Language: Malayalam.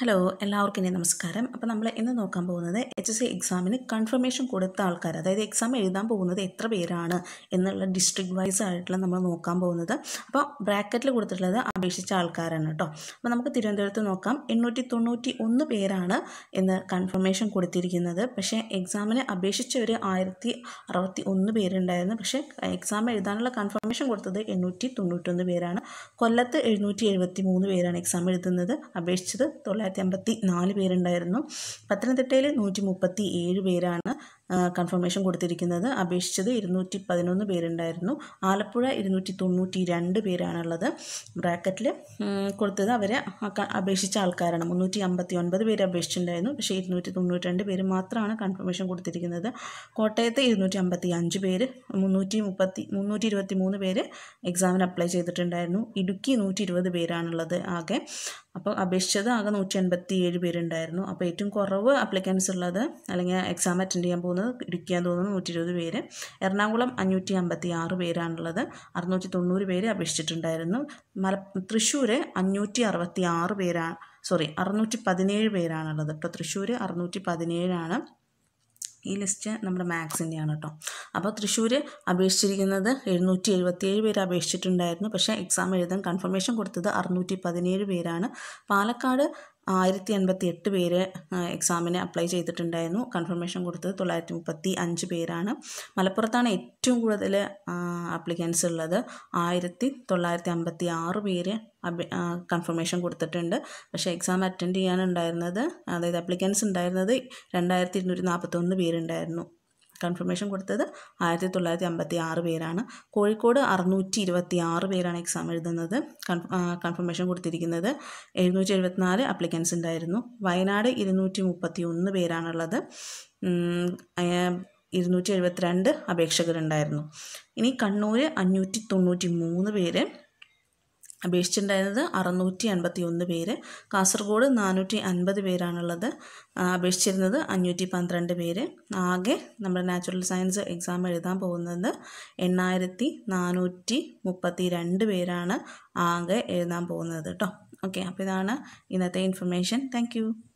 ഹലോ എല്ലാവർക്കും ഇനി നമസ്കാരം. അപ്പോൾ നമ്മൾ ഇന്ന് നോക്കാൻ പോകുന്നത് എച്ച് എസ് സി എക്സാമിന് കൺഫർമേഷൻ കൊടുത്ത ആൾക്കാർ അതായത് എക്സാം എഴുതാൻ പോകുന്നത് എത്ര പേരാണ് എന്നുള്ള ഡിസ്ട്രിക്ട് വൈസ് ആയിട്ടുള്ള നമ്മൾ നോക്കാൻ പോകുന്നത്. അപ്പോൾ ബ്രാക്കറ്റിൽ കൊടുത്തിട്ടുള്ളത് അപേക്ഷിച്ച ആൾക്കാരാണ് കേട്ടോ. അപ്പോൾ നമുക്ക് തിരുവനന്തപുരത്ത് നോക്കാം. എണ്ണൂറ്റി തൊണ്ണൂറ്റി ഒന്ന് പേരാണ് എന്ന് കൺഫർമേഷൻ കൊടുത്തിരിക്കുന്നത്. പക്ഷേ എക്സാമിന് അപേക്ഷിച്ചവർ ആയിരത്തി അറുപത്തി ഒന്ന് പേരുണ്ടായിരുന്നു. പക്ഷേ എക്സാം എഴുതാനുള്ള കൺഫർമേഷൻ കൊടുത്തത് എണ്ണൂറ്റി തൊണ്ണൂറ്റൊന്ന് പേരാണ്. കൊല്ലത്ത് എഴുന്നൂറ്റി എഴുപത്തി മൂന്ന് പേരാണ് എക്സാം എഴുതുന്നത്. അപേക്ഷിച്ചത് തൊള്ളായിരത്തി അമ്പത്തി നാല് പേരുണ്ടായിരുന്നു. പത്തനംതിട്ടയിൽ നൂറ്റി മുപ്പത്തി ഏഴ് പേരാണ് കൺഫർമേഷൻ കൊടുത്തിരിക്കുന്നത്. അപേക്ഷിച്ചത് ഇരുന്നൂറ്റി പതിനൊന്ന് പേരുണ്ടായിരുന്നു. ആലപ്പുഴ ഇരുന്നൂറ്റി തൊണ്ണൂറ്റി രണ്ട് പേരാണുള്ളത് ബ്രാക്കറ്റിൽ കൊടുത്തത് അവരെ അപേക്ഷിച്ച ആൾക്കാരാണ്. മുന്നൂറ്റി അമ്പത്തി ഒൻപത് പേര് അപേക്ഷിച്ചിട്ടുണ്ടായിരുന്നു. പക്ഷേ ഇരുന്നൂറ്റി തൊണ്ണൂറ്റി രണ്ട് പേര് മാത്രമാണ് കൺഫർമേഷൻ കൊടുത്തിരിക്കുന്നത്. കോട്ടയത്ത് ഇരുന്നൂറ്റി അമ്പത്തി അഞ്ച് പേര് മുന്നൂറ്റി മുപ്പത്തി മുന്നൂറ്റി ഇരുപത്തി മൂന്ന് പേര് എക്സാമിന് അപ്ലൈ ചെയ്തിട്ടുണ്ടായിരുന്നു. ഇടുക്കി നൂറ്റി ഇരുപത് പേരാണുള്ളത് ആകെ. അപ്പോൾ അപേക്ഷിച്ചത് ആകെ നൂറ്റി എൺപത്തി ഏഴ് പേരുണ്ടായിരുന്നു. അപ്പോൾ ഏറ്റവും കുറവ് അപ്ലിക്കൻസ് ഉള്ളത് അല്ലെങ്കിൽ എക്സാം അറ്റൻഡ് ചെയ്യാൻ പോകുന്നത് ഇടുക്കിയാൻ തോന്നുന്നു നൂറ്റി ഇരുപത് പേര്. എറണാകുളം അഞ്ഞൂറ്റി അമ്പത്തി ആറ് പേരാണുള്ളത്. അറുന്നൂറ്റി തൊണ്ണൂറ് പേര് അപേക്ഷിച്ചിട്ടുണ്ടായിരുന്നു. മല തൃശ്ശൂർ അഞ്ഞൂറ്റി അറുപത്തി ആറ് പേരാണ് സോറി അറുന്നൂറ്റി പതിനേഴ് പേരാണുള്ളത്. ഇപ്പോൾ തൃശ്ശൂർ അറുന്നൂറ്റി പതിനേഴാണ് ഈ ലിസ്റ്റ് നമ്മുടെ മാത്സിന്റെയാണ് കേട്ടോ. അപ്പോൾ തൃശ്ശൂർ അപേക്ഷിച്ചിരിക്കുന്നത് എഴുന്നൂറ്റി എഴുപത്തിയേഴ് പേര് അപേക്ഷിച്ചിട്ടുണ്ടായിരുന്നു. പക്ഷേ എക്സാം എഴുതാൻ കൺഫർമേഷൻ കൊടുത്തത് അറുന്നൂറ്റി പതിനേഴ് പേരാണ്. പാലക്കാട് ആയിരത്തി എൺപത്തി എട്ട് പേര് എക്സാമിന് അപ്ലൈ ചെയ്തിട്ടുണ്ടായിരുന്നു. കൺഫർമേഷൻ കൊടുത്തത് തൊള്ളായിരത്തി മുപ്പത്തി അഞ്ച് പേരാണ്. മലപ്പുറത്താണ് ഏറ്റവും കൂടുതൽ അപ്ലിക്കൻസ് ഉള്ളത്. ആയിരത്തി തൊള്ളായിരത്തി അമ്പത്തി ആറ് പേര് കൺഫർമേഷൻ കൊടുത്തിട്ടുണ്ട്. പക്ഷേ എക്സാം അറ്റൻഡ് ചെയ്യാനുണ്ടായിരുന്നത് അതായത് അപ്ലിക്കൻസ് ഉണ്ടായിരുന്നത് രണ്ടായിരത്തി ഇരുന്നൂറ്റി നാൽപ്പത്തൊന്ന് പേരുണ്ടായിരുന്നു. കൺഫർമേഷൻ കൊടുത്തത് ആയിരത്തി തൊള്ളായിരത്തി അമ്പത്തി ആറ് പേരാണ്. കോഴിക്കോട് അറുന്നൂറ്റി ഇരുപത്തി ആറ് പേരാണ് എക്സാം എഴുതുന്നത്. കൺഫ കൺഫർമേഷൻ കൊടുത്തിരിക്കുന്നത്. എഴുന്നൂറ്റി എഴുപത്തിനാല് അപ്ലിക്കൻസ് ഉണ്ടായിരുന്നു. വയനാട് ഇരുന്നൂറ്റി മുപ്പത്തി ഒന്ന് പേരാണുള്ളത് ഇരുന്നൂറ്റി എഴുപത്തിരണ്ട് അപേക്ഷകരുണ്ടായിരുന്നു. ഇനി കണ്ണൂർ അഞ്ഞൂറ്റി തൊണ്ണൂറ്റി മൂന്ന് പേര് അപേക്ഷിച്ചിട്ടുണ്ടായിരുന്നത് അറുന്നൂറ്റി അൻപത്തി ഒന്ന് പേര്. കാസർഗോഡ് നാനൂറ്റി അൻപത് പേരാണുള്ളത് അപേക്ഷിച്ചിരുന്നത് അഞ്ഞൂറ്റി പന്ത്രണ്ട് പേര്. ആകെ നമ്മുടെ നാച്ചുറൽ സയൻസ് എക്സാം എഴുതാൻ പോകുന്നത് എണ്ണായിരത്തി നാനൂറ്റി മുപ്പത്തി രണ്ട് പേരാണ് ആകെ എഴുതാൻ പോകുന്നത് കേട്ടോ. ഓക്കെ അപ്പോൾ ഇതാണ് ഇന്നത്തെ ഇൻഫർമേഷൻ. താങ്ക്